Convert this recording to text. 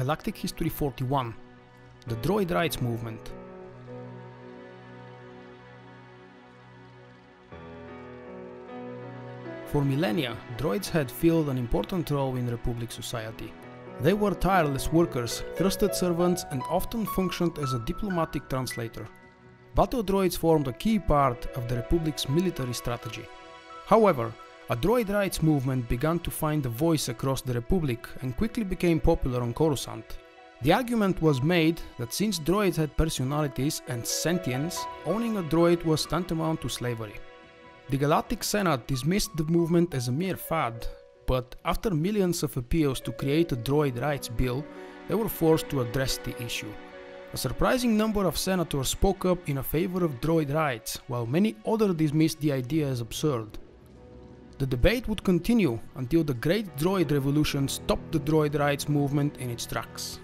Galactic History 41 The Droid Rights Movement. For millennia, droids had filled an important role in Republic society. They were tireless workers, trusted servants, and often functioned as a diplomatic translator. Battle droids formed a key part of the Republic's military strategy. However, a droid rights movement began to find a voice across the Republic and quickly became popular on Coruscant. The argument was made that since droids had personalities and sentience, owning a droid was tantamount to slavery. The Galactic Senate dismissed the movement as a mere fad, but after millions of appeals to create a droid rights bill, they were forced to address the issue. A surprising number of senators spoke up in favor of droid rights, while many others dismissed the idea as absurd. The debate would continue until the Great Droid Revolution stopped the droid rights movement in its tracks.